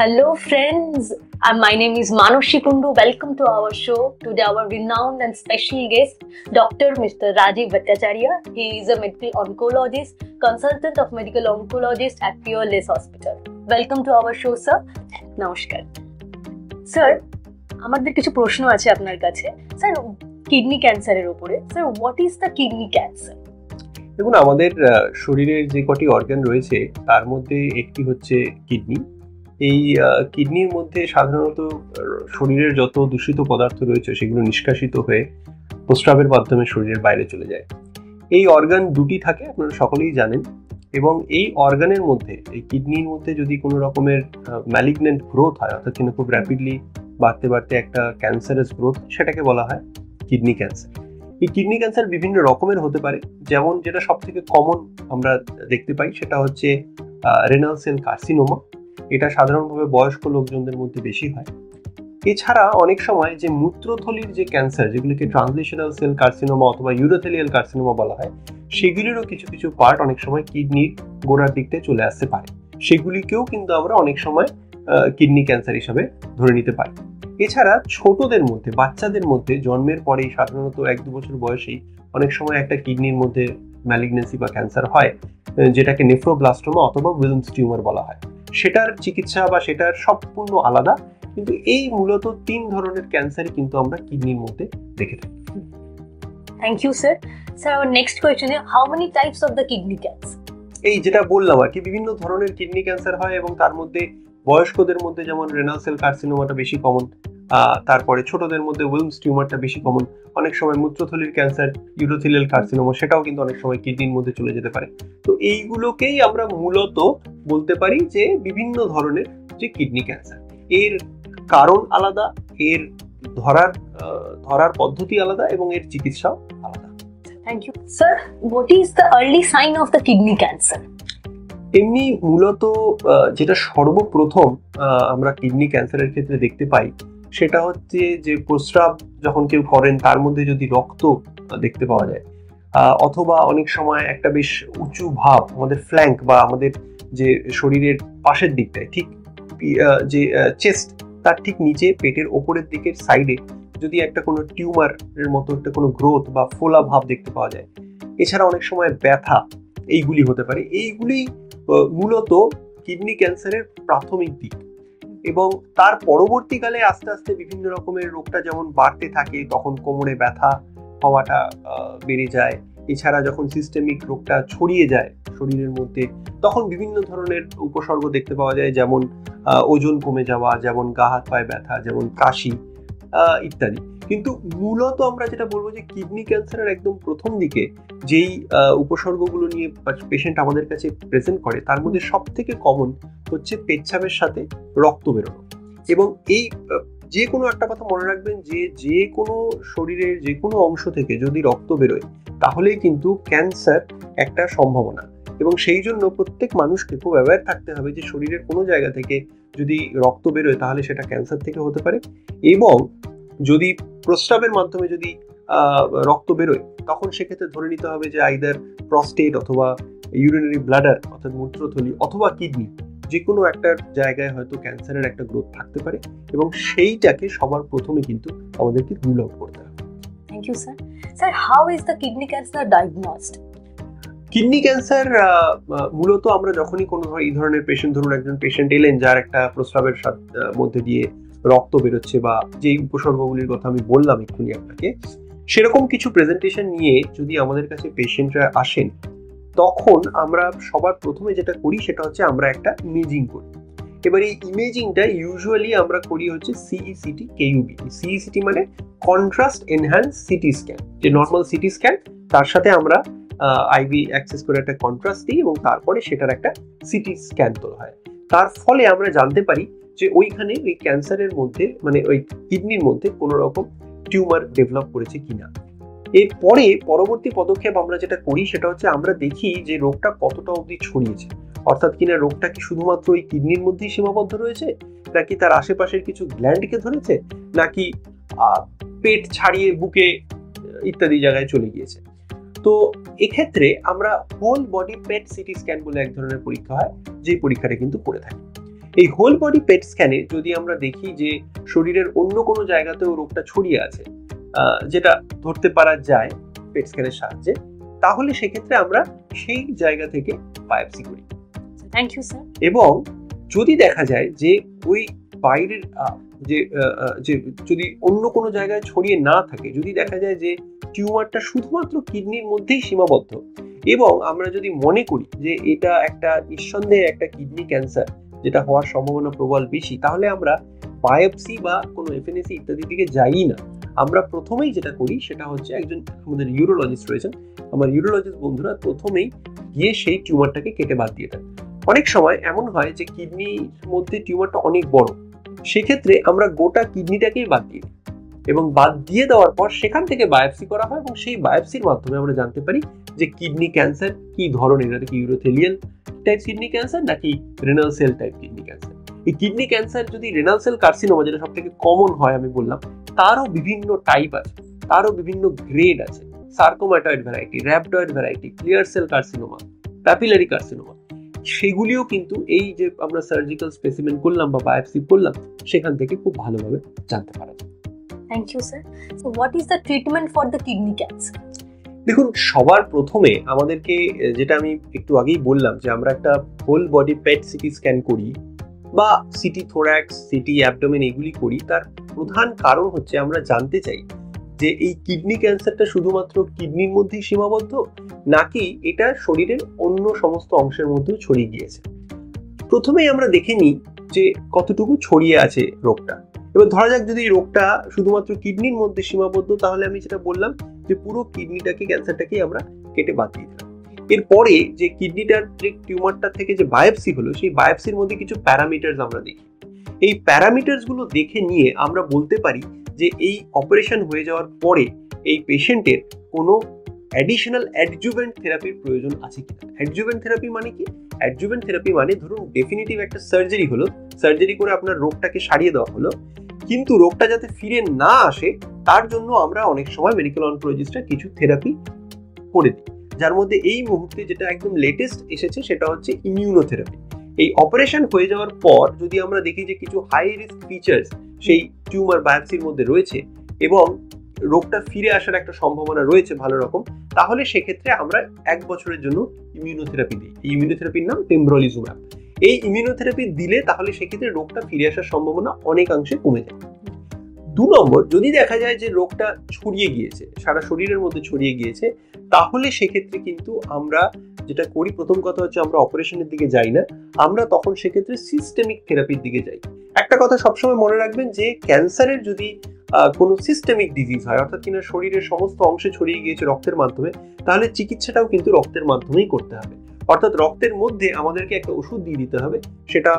Hello, friends. Uh, my name is Manushi Kundu. Welcome to our show. Today, our renowned and special guest, Dr. Mr. Rajiv Bhattacharya. He is a medical oncologist, consultant of medical oncologist at Peerless Hospital. Welcome to our show, sir. নমস্কার sir আমাদের কিছু প্রশ্ন আছে আপনার কাছে sir kidney ক্যান্সারের উপরে sir what is the kidney cancer দেখুন আমাদের শরীরের যে কটি অর্গান রয়েছে তার মধ্যে একটি হচ্ছে কিডনি এই কিডনির মধ্যে সাধারণত শরীরের যত দূষিত পদার্থ রয়েছে সেগুলো নিষ্কাশিত হয়ে প্রস্রাবের মাধ্যমে শরীরের বাইরে চলে যায়। এই অর্গান দুটি থাকে, আপনারা সকলেই জানেন। এবং এই অর্গানের মধ্যে, এই কিডনির মধ্যে যদি কোনো রকমের ম্যালিগনেন্ট গ্রোথ হয়, অর্থাৎ কিনা খুব র্যাপিডলি বাড়তে বাড়তে একটা ক্যান্সারাস গ্রোথ সেটাকে বলা হয় কিডনি ক্যান্সার এই কিডনি ক্যান্সার বিভিন্ন রকমের হতে পারে। যেমন যেটা সব থেকে কমন আমরা দেখতে পাই, সেটা হচ্ছে রেনাল সেল কার্সিনোমা এটা সাধারণভাবে বয়স্ক লোকজনদের মধ্যে বেশি হয়। এছাড়া অনেক সময় যে মূত্রথলির যে ক্যান্সার, যেগুলিকে ট্রানসলেশনাল সেল কার্সিনোমা অথবা ইউরোথেলিয়াল কার্সিনোমা বলা হয়, সেগুলিরও কিছু কিছু পার্ট অনেক সময় কিডনির গোড়ার দিকটায় চলে আসতে পারে। সেগুলিকেও কিন্তু আমরা অনেক সময় কিডনি ক্যান্সার হিসাবে ধরে নিতে পারি। এছাড়া ছোটদের মধ্যে, বাচ্চাদের মধ্যে জন্মের পরেই সাধারণত এক দু বছর বয়সেই অনেক সময় একটা কিডনির মধ্যে ম্যালিগনেন্সি বা ক্যান্সার হয় যেটাকে নেফ্রোব্লাস্টোমা অথবা উইলমস টিউমার বলা হয়। সেটার চিকিৎসা বা সেটার সম্পূর্ণ আলাদা কিন্তু এই মূলত তিন ধরনের ক্যান্সারই কিন্তু আমরা কিডনির মধ্যে দেখে থাকি। থ্যাংক ইউ স্যার স্যার আমার next question how many types of the kidney cancer এই যেটা বললাম আর কি বিভিন্ন ধরনের কিডনি ক্যান্সার হয় এবং তার মধ্যে বয়স্কদের মধ্যে যেমন রেনাল সেল কার্সিনোমাটা বেশি কমন তারপরে ছোটদের মধ্যে উইলমস টিউমারটা বেশি কমন অনেক সময় মূত্রথলির ক্যান্সার ইউরোথিলিয়াল কার্সিনোমা সেটাও কিন্তু অনেক সময় কিডনির মধ্যে চলে যেতে পারে। তো এইগুলোকেই আমরা মূলত বলতে পারি যে বিভিন্ন ধরনের যে কিডনি ক্যান্সার এর কারণ আলাদা এর ধরার ধরার পদ্ধতি আলাদা এবং এর চিকিৎসাও আলাদা। Thank you sir what is the early sign of the kidney cancer এমনি মূলত যেটা সর্বপ্রথম আমরা কিডনি ক্যান্সারের ক্ষেত্রে দেখতে পাই সেটা হচ্ছে যে প্রস্রাব যখন কেউ করেন তার মধ্যে যদি রক্ত দেখতে পাওয়া যায় অথবা অনেক সময় একটা বেশ উঁচু ভাব, আমাদের ফ্ল্যাঙ্ক বা আমাদের যে শরীরের পাশের দিকটায়, ঠিক যে চেস্ট তার ঠিক নিচে পেটের ওপরের দিকের সাইডে যদি একটা কোনো টিউমারের মতো একটা কোনো গ্রোথ বা ফোলা ভাব দেখতে পাওয়া যায়, এছাড়া অনেক সময় ব্যথা, এইগুলি হতে পারে। এইগুলি মূলত কিডনি ক্যান্সারের প্রাথমিক দিক। এবং তার পরবর্তীকালে আস্তে আস্তে বিভিন্ন রকমের রোগটা যেমন বাড়তে থাকে, তখন কোমরে ব্যথা হওয়াটা বেড়ে যায়। এছাড়া যখন সিস্টেমিক রোগটা ছড়িয়ে যায় শরীরের মধ্যে, তখন বিভিন্ন ধরনের উপসর্গ দেখতে পাওয়া যায়, যেমন ওজন কমে যাওয়া, যেমন গা হাত পায়ে ব্যথা, যেমন কাশি। ইত্যাদি। কিন্তু মূলত আমরা যেটা বলব যে কিডনি ক্যান্সারের একদম প্রথম দিকে যেই উপসর্গগুলো নিয়ে পেশেন্ট আমাদের কাছে প্রেজেন্ট করে তার মধ্যে সব থেকে কমন হচ্ছে পেচ্ছাপের সাথে রক্ত বেরোনো। এবং এই যে কোনো একটা কথা মনে রাখবেন যে যে কোনো শরীরের যে কোনো অংশ থেকে যদি রক্ত বেরোয় তাহলেই কিন্তু ক্যান্সার একটা সম্ভাবনা। এবং সেই জন্য প্রত্যেক মানুষকে খুব অ্যাওয়্যার থাকতে হবে যে শরীরের কোনো জায়গা থেকে যদি রক্ত বেরোয় তাহলে সেটা ক্যান্সার থেকে হতে পারে এবং যদি প্রস্রাবের মাধ্যমে যদি রক্ত বেরোয় তখন সেক্ষেত্রে ধরে নিতে হবে যে আইদার প্রস্টেট অথবা ইউরিনারি ব্লাডার অর্থাৎ মূত্রথলি অথবা কিডনি যে কোনো একটা জায়গায় হয়তো ক্যান্সারের একটা গ্রোথ থাকতে পারে এবং সেইটাকে সবার প্রথমে কিন্তু আমাদেরকে রুল আউট করতে হবে। Thank you sir sir how is the kidney cancer diagnosed kidney cancer মূলত আমরা যখনই কোনো এই ধরনের পেশেন্ট ধরুন একজন পেশেন্ট এলেন যার একটা প্রস্রাবের মধ্যে দিয়ে রক্ত বেরোচ্ছে বা যেই উপসর্গগুলির কথা আমি বললাম এক্ষুনি আপনাকে, সেরকম কিছু প্রেজেন্টেশন নিয়ে যদি আমাদের কাছে পেশেন্টরা আসেন, তখন আমরা সবার প্রথমে যেটা করি সেটা হচ্ছে আমরা একটা ইমেজিং করি। এবার এই ইমেজিংটা ইউজুয়ালি আমরা করি হচ্ছে সিইসিটি কেইউবি সিইসিটি মানে কন্ট্রাস্ট এনহ্যান্স সিটি স্ক্যান যে নর্মাল সিটি স্ক্যান তার সাথে আমরা আইবি অ্যাক্সেস করে একটা কন্ট্রাস্ট দিই এবং তারপরে সেটার একটা সিটি স্ক্যান তোলা হয়। তার ফলে আমরা জানতে পারি যে ওইখানে ওই ক্যান্সারের মধ্যে মানে ওই কিডনির মধ্যে কোনো রকম টিউমার ডেভেলপ করেছে কিনা। এরপরে পরবর্তী পদক্ষেপ আমরা যেটা করি সেটা হচ্ছে আমরা দেখি যে রোগটা কতটা অবধি ছড়িয়েছে। অর্থাৎ কিনা রোগটা কি শুধুমাত্র ওই কিডনির মধ্যেই সীমাবদ্ধ রয়েছে? নাকি তার আশেপাশের কিছু গ্ল্যান্ডকে ধরেছে? নাকি পেট ছাড়িয়ে, বুকে, ইত্যাদি জায়গায় চলে গিয়েছে? তো এক্ষেত্রে আমরা whole body PET CT scan বলে এক ধরনের পরীক্ষা হয় যে পরীক্ষাটা কিন্তু করে থাকি। এই হোল বডি পেট স্ক্যানে যদি আমরা দেখি যে শরীরের অন্য কোনো জায়গাতেও রোগটা ছড়িয়ে আছে যেটা ধরতে পারা যায় পেট স্ক্যানের সাহায্যে তাহলে সেক্ষেত্রে আমরা সেই জায়গা থেকে বায়োপসি করি। থ্যাংক ইউ স্যার এবং যদি দেখা যায় যে ওই বাইরের যে যে, যদি অন্য কোনো জায়গায় ছড়িয়ে না থাকে, যদি দেখা যায় যে টিউমারটা শুধুমাত্র কিডনির মধ্যেই সীমাবদ্ধ এবং আমরা যদি মনে করি যে এটা একটা নিঃসন্দেহে একটা কিডনি ক্যান্সার, যেটা হওয়ার সম্ভাবনা প্রবল বেশি, তাহলে আমরা বায়োপসি বা কোনো এফএনএসি ইত্যাদি দিকে যাই না। আমরা প্রথমেই যেটা করি সেটা হচ্ছে একজন আমাদের ইউরোলজিস্ট রয়েছেন, আমার ইউরোলজিস্ট বন্ধুরা প্রথমেই গিয়ে সেই টিউমারটাকে কেটে বাদ দিয়ে দেন। অনেক সময় এমন হয় যে কিডনির মধ্যে টিউমারটা অনেক বড় সেক্ষেত্রে আমরা গোটা কিডনিটাকেই বাদ দিই। এবং বাদ দিয়ে দেওয়ার পর সেখান থেকে বায়োপসি করা হয় এবং সেই বায়োপসির মাধ্যমে আমরা জানতে পারি যে কিডনি ক্যান্সার কি ধরনের, এটা কি ইউরোথেলিয়াল টাইপ কিডনি ক্যান্সার নাকি renal cell type kidney cancer? এই কিডনি ক্যান্সার যদি রেনাল সেল কার্সিনোমা যেটা সব থেকে কমন হয় আমি বললাম, তারও বিভিন্ন টাইপ আছে, তারও বিভিন্ন গ্রেড আছে। Sarcomatoid variety rhabdoid variety clear cell carcinoma papillary carcinoma সেগুলিও কিন্তু এই যে আমরা সার্জিক্যাল স্পেসিমেন করলাম বা বায়োপসি করলাম সেখান থেকে খুব ভালোভাবে জানতে পারা যায়। Thank you sir so what is the treatment for the kidney cancer দেখুন সবার প্রথমে আমাদেরকে যেটা আমি একটু আগেই বললাম যে আমরা একটা whole body PET CT scan করি বা সিটি থোরাক্স সিটি অ্যাবডোমেন এগুলি করি। তার প্রধান কারণ হচ্ছে আমরা জানতে চাই যে এই কিডনি ক্যান্সারটা শুধুমাত্র কিডনির মধ্যেই সীমাবদ্ধ, নাকি এটা শরীরের অন্য সমস্ত অংশের মধ্যেও ছড়িয়ে গিয়েছে? প্রথমেই আমরা দেখে নিই যে কতটুকু ছড়িয়ে আছে রোগটা। এবার ধরা যাক যদি রোগটা শুধুমাত্র কিডনির মধ্যে সীমাবদ্ধ, তাহলে আমি যেটা বললাম যে পুরো কিডনিটাকে ক্যান্সারটাকে আমরা কেটে বাদ দিয়ে দিলাম। এরপরে যে কিডনিটার যে টিউমারটা থেকে যে বায়োপসি হলো, সেই বায়োপসির মধ্যে কিছু প্যারামিটার্স আমরা দেখি। এই প্যারামিটার্সগুলো দেখে নিয়ে আমরা বলতে পারি যে এই অপারেশন হয়ে যাওয়ার পরে এই পেশেন্টের কোনো অ্যাডিশনাল অ্যাডজুভেন্ট থেরাপির প্রয়োজন আছে কিনা? অ্যাডজুভেন্ট থেরাপি মানে কি? অ্যাডজুভেন্ট থেরাপি মানে ধরুন ডেফিনেটিভ একটা সার্জারি হলো সার্জারি করে আপনার রোগটাকে সারিয়ে দেওয়া হলো, কিন্তু রোগটা যাতে ফিরে না আসে, তার জন্য আমরা অনেক সময় মেডিকেল অনকোলজিস্টরা কিছু থেরাপি করে দিই। যার মধ্যে এই মুহূর্তে যেটা একদম লেটেস্ট এসেছে, সেটা হচ্ছে ইমিউনোথেরাপি এই অপারেশন হয়ে যাওয়ার পর যদি আমরা দেখি যে কিছু হাই রিস্ক ফিচার্স সেই টিউমার বায়োপসির মধ্যে রয়েছে এবং রোগটা ফিরে আসার একটা সম্ভাবনা রয়েছে ভালো রকম, তাহলে সেক্ষেত্রে আমরা এক বছরের জন্য ইমিউনোথেরাপি দিই। এই ইমিউনোথেরাপির নাম টেম্ব্রলিজুম্যাব এই ইমিউনোথেরাপি দিলে তাহলে সেক্ষেত্রে রোগটা ফিরে আসার সম্ভাবনা অনেকাংশে কমে যায়। দু নম্বর, যদি দেখা যায় যে রোগটা ছড়িয়ে গিয়েছে, সারা শরীরের মধ্যে ছড়িয়ে গিয়েছে, তাহলে সেক্ষেত্রে কিন্তু আমরা যেটা করি, প্রথম কথা হচ্ছে আমরা অপারেশনের দিকে যাই না, আমরা তখন সেক্ষেত্রে সিস্টেমিক থেরাপির দিকে যাই। একটা কথা সবসময় মনে রাখবেন যে, ক্যান্সারের যদি কোনো সিস্টেমিক ডিজিজ হয়, অর্থাৎ কিনা শরীরের সমস্ত অংশে ছড়িয়ে গিয়েছে রক্তের মাধ্যমে, তাহলে চিকিৎসাটাও কিন্তু রক্তের মাধ্যমেই করতে হবে। অর্থাৎ রক্তের মধ্যে আমাদেরকে একটা ওষুধ দিয়ে দিতে হবে, সেটা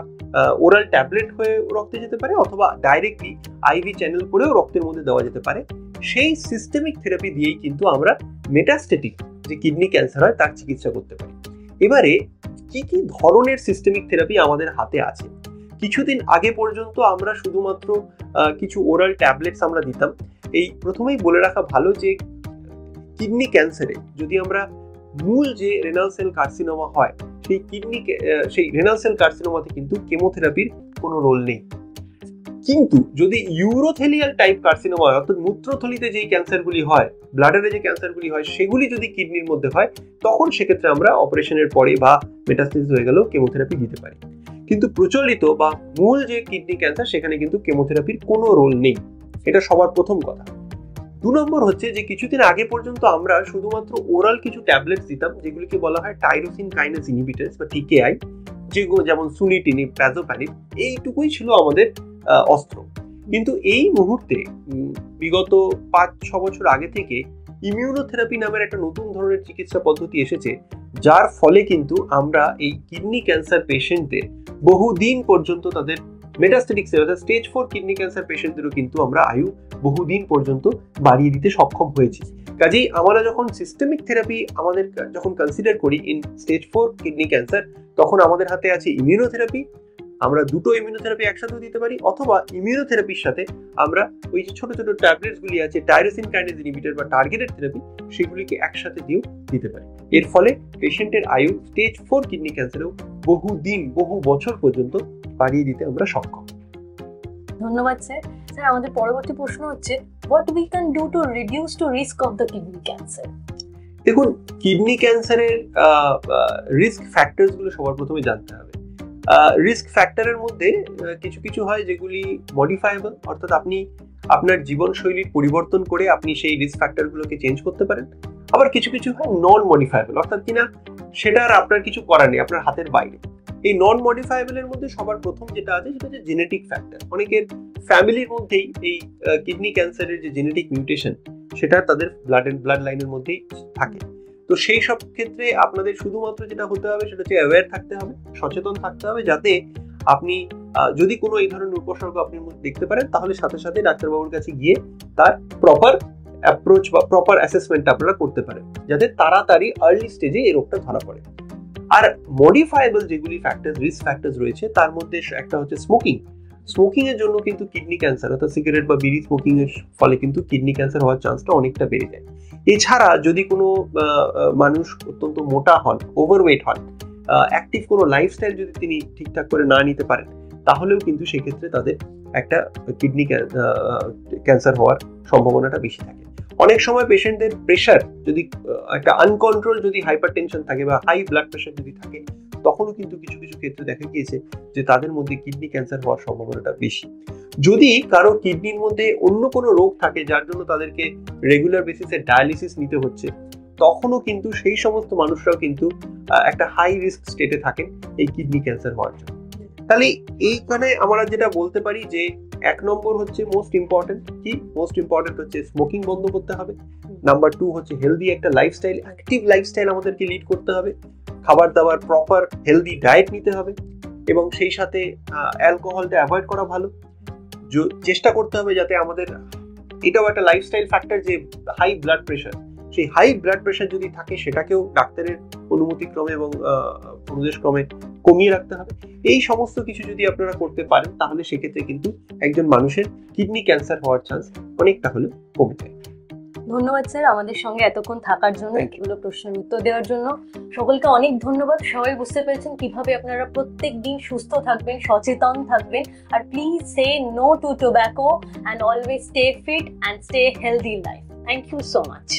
ওরাল ট্যাবলেট হয়ে রক্তে যেতে পারে অথবা ডাইরেক্টলি আইভি চ্যানেল করেও রক্তের মধ্যে দেওয়া যেতে পারে। সেই সিস্টেমিক থেরাপি দিয়েই কিন্তু আমরা মেটাস্টেটিক যে কিডনি ক্যান্সার হয় তার চিকিৎসা করতে পারি। এবারে কি কি ধরনের সিস্টেমিক থেরাপি আমাদের হাতে আছে? কিছুদিন আগে পর্যন্ত আমরা শুধুমাত্র কিছু ওরাল ট্যাবলেটস আমরা দিতাম। এই প্রথমেই বলে রাখা ভালো যে কিডনি ক্যান্সারে যদি আমরা মূল যে রেনাল সেল কার্সিনোমা হয়, সেই কিডনি সেই রেনাল সেল কার্সিনোমাতে কিন্তু কেমোথেরাপির কোনো রোল নেই। কিন্তু যদি ইউরোথেলিয়াল টাইপ কার্সিনোমা অর্থাৎ মূত্রথলিতে যেই ক্যান্সারগুলি হয় ব্লাডারে যে ক্যান্সারগুলি হয়, সেগুলি যদি কিডনির মধ্যে হয়, তখন সেক্ষেত্রে আমরা অপারেশনের পরে বা মেটাস্টিস হয়ে গেলেও কেমোথেরাপি দিতে পারি। কিন্তু প্রচলিত বা মূল যে কিডনি ক্যান্সার সেখানে কিন্তু কেমোথেরাপির কোনো রোল নেই। এটা সবার প্রথম কথা। দু নম্বর হচ্ছে যে কিছুদিন আগে পর্যন্ত আমরা শুধুমাত্র ওরাল কিছু ট্যাবলেটস দিতাম, যেগুলিকে বলা হয় টাইরোসিন কাইনাস ইনহিবিটার্স বা টিকেআই যেগুলো যেমন সুনিটিনি প্যাজোপ্যানিন এইটুকুই ছিল আমাদের অস্ত্র। কিন্তু এই মুহূর্তে বিগত পাঁচ, ছ বছর আগে থেকে ইমিউনোথেরাপি নামের একটা নতুন ধরনের চিকিৎসা পদ্ধতি এসেছে, যার ফলে কিন্তু আমরা এই কিডনি ক্যান্সার পেশেন্টদের বহুদিন পর্যন্ত তাদের মেটাস্টেটিক অর্থাৎ স্টেজ ফোর কিডনি ক্যান্সার পেশেন্টদেরও কিন্তু আমরা আয়ু বহুদিন পর্যন্ত বাড়িয়ে দিতে সক্ষম হয়েছি। কাজেই আমরা যখন সিস্টেমিক থেরাপি আমাদের যখন কনসিডার করি in stage four kidney cancer তখন আমাদের হাতে আছে ইমিউনোথেরাপি আমরা দুটো ইমিউনোথেরাপি একসাথে দিতে পারি, অথবা ইমিউনোথেরাপির সাথে আমরা ওই যে ছোট ছোট ট্যাবলেটসগুলি আছে টাইরোসিন কাইনেজ ইনহিবিটর বা টার্গেটেড থেরাপি সেগুলিকে একসাথে দিয়েও দিতে পারি। এর ফলে পেশেন্টের আয়ু স্টেজ ফোর কিডনি ক্যান্সারেও বহু দিন বহু বছর পর্যন্ত বাড়িয়ে দিতে আমরা সক্ষম। ধন্যবাদ স্যার স্যার আমাদের পরবর্তী প্রশ্ন হচ্ছে what we can do to reduce to risk of the kidney cancer দেখুন কিডনি ক্যান্সারের রিস্ক ফ্যাক্টরসগুলো সবার প্রথমে জানতে হবে। রিস্ক ফ্যাক্টরের মধ্যে কিছু কিছু হয় যেগুলি মডিফাইবল অর্থাৎ আপনি আপনার জীবনশৈলীর পরিবর্তন করে আপনি সেই রিস্ক ফ্যাক্টরগুলোকে চেঞ্জ করতে পারেন। আবার কিছু কিছু হয় নন মডিফাইবল অর্থাৎ কিনা সেটা আর আপনার কিছু করার নেই, আপনার হাতের বাইরে। এই নন মডিফাইবলের মধ্যে সবার প্রথম যেটা আছে সেটা হচ্ছে জেনেটিক ফ্যাক্টর অনেকের ফ্যামিলির মধ্যেই এই কিডনি ক্যান্সারের যে জেনেটিক মিউটেশন সেটা তাদের ব্লাড ব্লাড লাইনের মধ্যেই থাকে। তো সেই সব ক্ষেত্রে আপনাদের শুধুমাত্র যেটা হতে হবে সেটা হচ্ছে অ্যাওয়্যার থাকতে হবে, সচেতন থাকতে হবে যাতে আপনি যদি কোনো এই ধরনের উপসর্গ আপনি দেখতে পারেন, তাহলে সাথে সাথে ডাক্তারবাবুর কাছে গিয়ে তার প্রপার অ্যাপ্রোচ বা প্রপার অ্যাসেসমেন্ট আপনারা করতে পারেন, যাতে তাড়াতাড়ি আর্লি স্টেজে এই রোগটা ধরা পড়ে। আর মডিফাইবল যেগুলি ফ্যাক্টর রিস্ক ফ্যাক্টর রয়েছে, তার মধ্যে একটা হচ্ছে স্মোকিং স্মোকিং এর জন্য কিন্তু কিডনি ক্যান্সার অর্থাৎ সিগারেট বা বিড়ি স্মোকিং এর ফলে কিন্তু কিডনি ক্যান্সার হওয়ার চান্সটা অনেকটা বেড়ে যায়। এছাড়া যদি কোনো মানুষ অত্যন্ত মোটা হন ওভারওয়েট হন অ্যাক্টিভ কোনো লাইফস্টাইল যদি তিনি ঠিকঠাক করে না নিতে পারেন, তাহলেও কিন্তু সেক্ষেত্রে তাদের একটা কিডনি ক্যান্সার হওয়ার সম্ভাবনাটা বেশি থাকে। অনেক সময় পেশেন্টদের প্রেশার যদি একটা আনকন্ট্রোল যদি হাইপার টেনশন থাকে বা হাই ব্লাড প্রেশার যদি থাকে, তখনও কিন্তু কিছু কিছু ক্ষেত্রে দেখা গিয়েছে যে তাদের মধ্যে কিডনি ক্যান্সার হওয়ার সম্ভাবনাটা বেশি। যদি কারও কিডনির মধ্যে অন্য কোনো রোগ থাকে যার জন্য তাদেরকে রেগুলার বেসিসে ডায়ালিসিস নিতে হচ্ছে, তখনও কিন্তু সেই সমস্ত মানুষরাও কিন্তু একটা হাই রিস্ক স্টেটে থাকেন এই কিডনি ক্যান্সার হওয়ার জন্য। তাহলে এইখানে আমরা যেটা বলতে পারি যে এক নম্বর হচ্ছে মোস্ট ইম্পর্টেন্ট কি? মোস্ট ইম্পর্টেন্ট হচ্ছে স্মোকিং বন্ধ করতে হবে। নাম্বার টু হচ্ছে হেলদি একটা লাইফস্টাইল অ্যাক্টিভ লাইফস্টাইল আমাদেরকে লিড করতে হবে। খাবার দাবার প্রপার হেলদি ডায়েট নিতে হবে এবং সেই সাথে অ্যালকোহলটা অ্যাভয়েড করা ভালো। চেষ্টা করতে হবে যাতে আমাদের এটাও একটা লাইফস্টাইল ফ্যাক্টর যে হাই ব্লাড প্রেশার সেই হাই ব্লাড প্রেশার যদি থাকে সেটাকেও ডাক্তারের অনুমতিক্রমে এবং ক্রমে কমিয়ে রাখতে হবে। এই সমস্ত কিছু যদি আপনারা করতে পারেন তাহলে সেক্ষেত্রে কিন্তু একজন মানুষের কিডনি ক্যান্সার হওয়ার চান্স অনেকটা হলেও কমে যায়। ধন্যবাদ স্যার আমাদের সঙ্গে এতক্ষণ থাকার জন্য এগুলো প্রশ্নের উত্তর দেওয়ার জন্য। সকলকে অনেক ধন্যবাদ। সবাই বুঝতে পেরেছেন কীভাবে আপনারা প্রত্যেক দিন সুস্থ থাকবেন সচেতন থাকবেন। আর please say no to tobacco and always stay fit and stay healthy life thank you so much